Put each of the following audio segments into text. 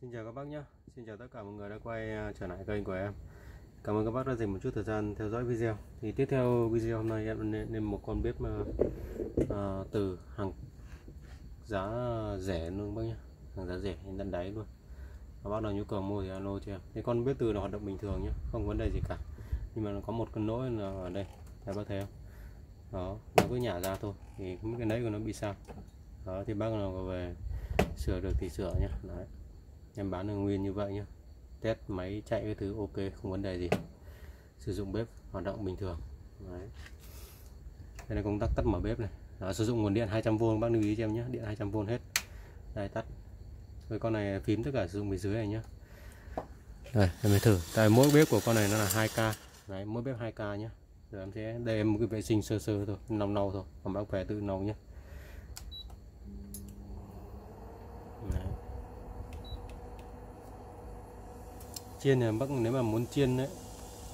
Xin chào các bác nhé. Xin chào tất cả mọi người đã quay à, trở lại kênh của em. Cảm ơn các bác đã dành một chút thời gian theo dõi video. Thì tiếp theo video hôm nay em lên, một con bếp mà, à, từ hàng giá rẻ luôn bác nhé. Hàng giá rẻ đến tận đáy luôn. Các bác nào nhu cầu mua thì alo cho em. Thì con bếp từ là hoạt động bình thường nhé Không vấn đề gì cả. Nhưng mà nó có một cái lỗi là ở đây Các bác thấy không? Đó Nó cứ nhả ra thôi Thì cái đấy của nó bị sao. Đó thì bác nào có về sửa được thì sửa nhé. Đấy em bán được nguyên như vậy nhá. Test máy chạy cái thứ ok không vấn đề gì. Sử dụng bếp hoạt động bình thường. Đấy. đây là công tắc tắt mở bếp này. Đó, sử dụng nguồn điện 200V bác lưu ý cho em nhé điện 200V hết. Đây tắt. Với con này phím tất cả sử dụng bên dưới này nhá. Đây em mới thử. Tại mỗi bếp của con này nó là 2k Đấy, mỗi bếp 2k nhé rồi em sẽ đây em một cái vệ sinh sơ sơ thôi nòng nâu thôi. Còn bác về tự nấu nhé Đấy chiên thì bác nếu mà muốn chiên đấy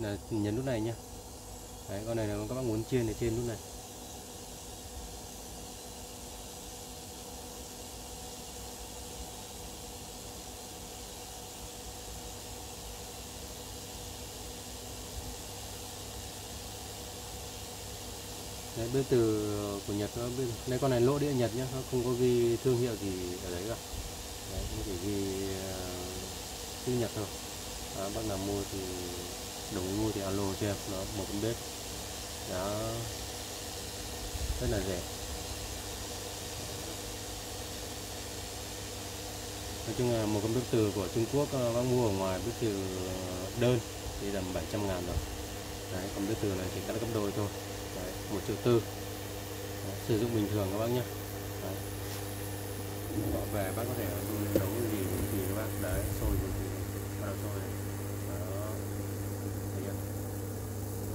là nhấn nút này nhá. Đấy con này là các bác muốn chiên thì chiên nút này. Đấy bếp từ của Nhật nó bên đây con này lỗ đĩa Nhật nhá nó không có ghi thương hiệu gì ở đấy cả. Đấy nó chỉ ghi uh, chữ Nhật thôi đó, bác nào mua thì đủ mua thì alo cho em nó một con bếp đó. Rất là rẻ. Nói chung là một con bếp từ của Trung Quốc ờ, bác mua ở ngoài bếp từ ờ, đơn thì tầm 700 ngàn rồi. Đấy còn bếp từ này chỉ cắt gấp đôi thôi. Đấy, 1 triệu tư. Đấy, sử dụng bình thường các bác nhé đấy. bỏ về bác có thể nấu gì gì các bác. Đấy sôi gì bắt đầu sôi này đó thấy chưa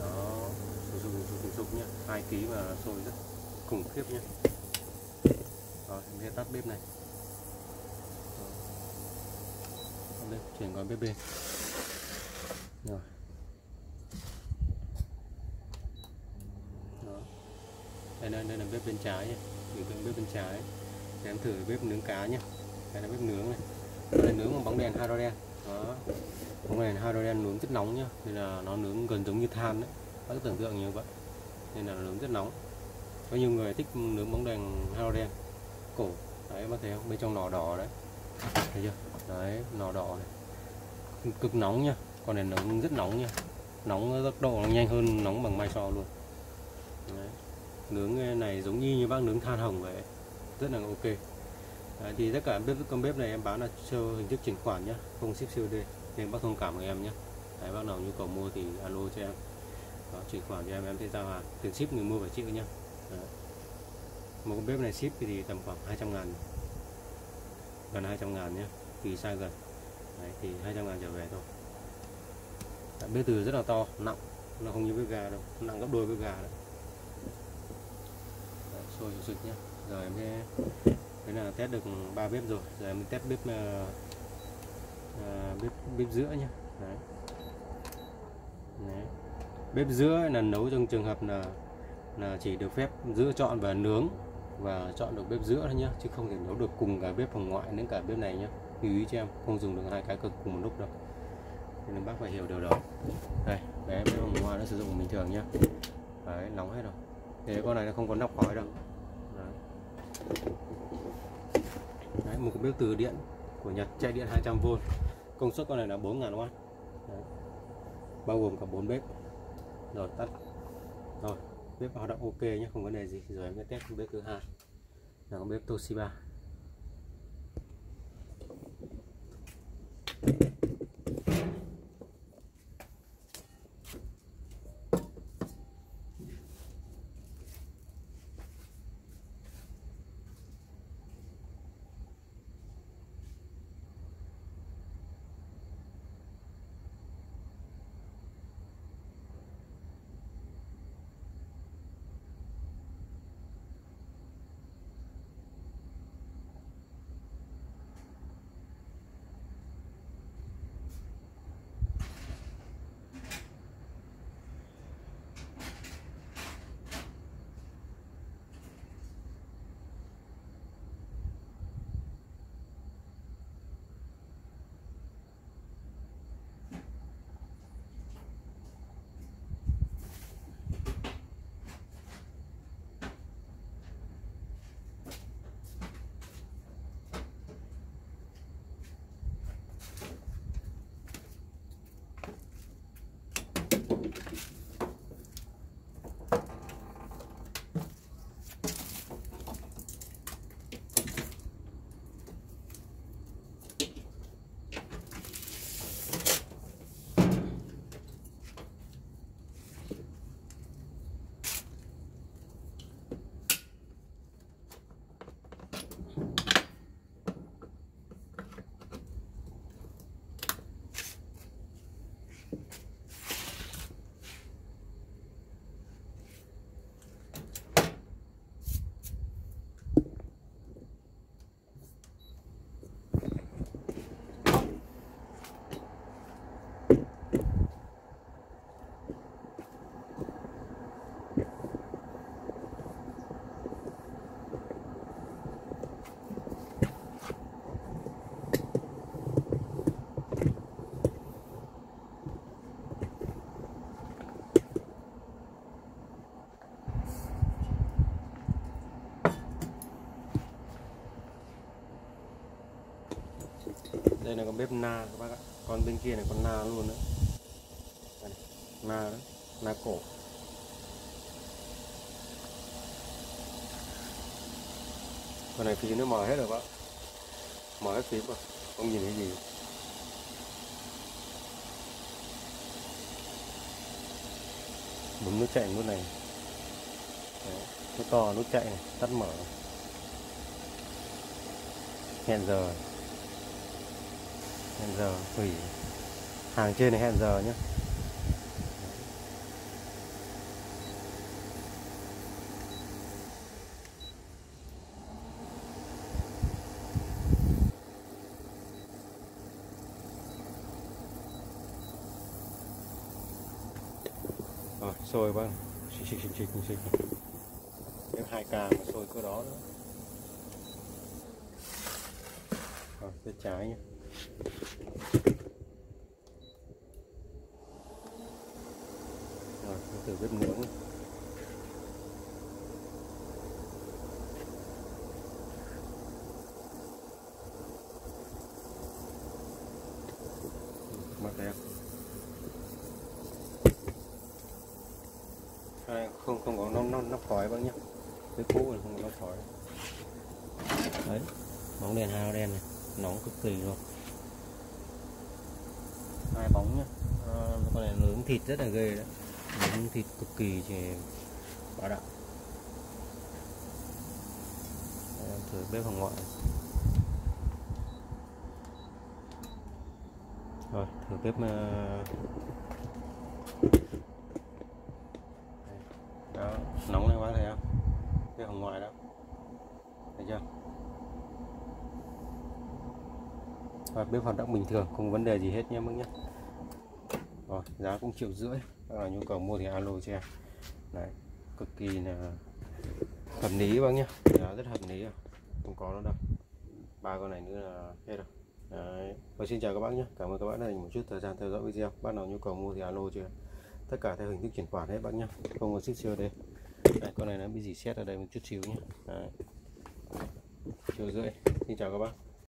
đó dùng sụp sụp nhá, hai ký và sôi rất khủng khiếp nhá. Rồi mình sẽ tắt bếp này. Đó. Bếp chuyển qua bếp bên rồi. Đó. Đây đây là bếp bên trái nhé biểu tượng bếp bên trái. Để em thử bếp nướng cá nhé đây là bếp nướng này. Đây là nướng bằng bóng đèn hydrogen đó. Bóng đèn hydrogen nướng rất nóng nhá. Nên là nó nướng gần giống như than đấy bác tưởng tượng như vậy. Nên là nướng rất nóng. Có nhiều người thích nướng bóng đèn halogen cổ. Đấy bác thấy không? Bên trong lò đỏ đấy. Thấy chưa? Đấy lò đỏ này. Cực nóng nhá con này nướng rất nóng nha. Nóng tốc độ nó nhanh hơn nóng bằng mai so luôn. Đấy. nướng này giống như như bác nướng than hồng vậy. Rất là ok. Đấy, thì tất cả bếp con bếp này em bán là theo hình thức chuyển khoản nhá. Không ship COD nên bác thông cảm với em nhé Đấy, bác nào nhu cầu mua thì alo cho em đó, chuyển khoản cho em em sẽ giao hàng tiền ship người mua phải chịu nhé một con bếp này ship thì tầm khoảng 200 ngàn. Gần 200 ngàn nhé tùy size gần. Đấy, thì 200 ngàn trở về thôi. Đấy, bếp từ rất là to nặng. Nó không như bếp gà đâu nặng gấp đôi bếp gà đấy, đấy sôi sụt nhé rồi em sẽ thế là test được ba bếp rồi. Giờ em test bếp uh, uh, bếp bếp giữa nhé Đấy. Đấy bếp giữa là nấu trong trường hợp là là chỉ được phép giữa chọn và nướng và chọn được bếp giữa thôi nhá chứ không thể nấu được cùng cả bếp phòng ngoại đến cả bếp này nhá. Lưu ý cho em không dùng được hai cái cực cùng một lúc đâu. Nên bác phải hiểu điều đó. Đây bé bếp phòng ngoại nó sử dụng bình thường nhá. Đấy nóng hết rồi. Thế con này nó không có nóc khói đâu. Đấy. Đấy, một cái bếp từ điện của Nhật chạy điện 200V công suất con này là 4.000W Đấy. bao gồm cả bốn bếp rồi, tắt rồi, bếp hoạt động ok nhé, không vấn đề gì. Rồi em sẽ test bếp thứ hai. Là con bếp Toshiba. Đây là con bếp na các bác ạ. Con bên kia này con na luôn nữa Đây na đó na cổ. Con này phí nó mở hết rồi bác. Mở hết phím rồi không nhìn thấy gì. Bấm nút chạy nút này. Đấy, nút to nút chạy này tắt mở. Hẹn giờ hẹn giờ hủy hàng trên này hẹn giờ nhé. Rồi sôi vâng xịt xịt xịt xịt xịt cái hai càng sôi cơ đó nữa. Rồi bên trái nhé rồi từ bếp nướng mắt đẹp Đây, không không có nó nó nó khói bác nhá, cái cũ này không có nó khói đấy bóng đèn hao đen này nóng cực kỳ luôn hai bóng nhá. À, con này nướng thịt rất là ghê đấy. Nướng thịt cực kỳ thì bảo đạo thử bếp hồng ngoại. Rồi thử bếp uh, đó nóng này quá thấy không cái hồng ngoại đó. Thấy chưa? Và bếp hoạt động bình thường, không vấn đề gì hết nhé mức nhé. Rồi, giá cũng triệu rưỡi. Các là nhu cầu mua thì alo cho em. Đấy cực kỳ là hợp lý bác nhé. Giá rất hợp lý rồi không có nó đâu. Ba con này nữa là hết rồi. Đấy. Và xin chào các bác nhé. Cảm ơn các bác đã dành một chút thời gian theo dõi video. Bác nào nhu cầu mua thì alo chưa Tất cả theo hình thức chuyển khoản hết bác nhé. Không có xích siêu đây? Đây con này nó bị gì xét ở đây một chút xíu nhé. Đấy. Triệu rưỡi. Xin chào các bác.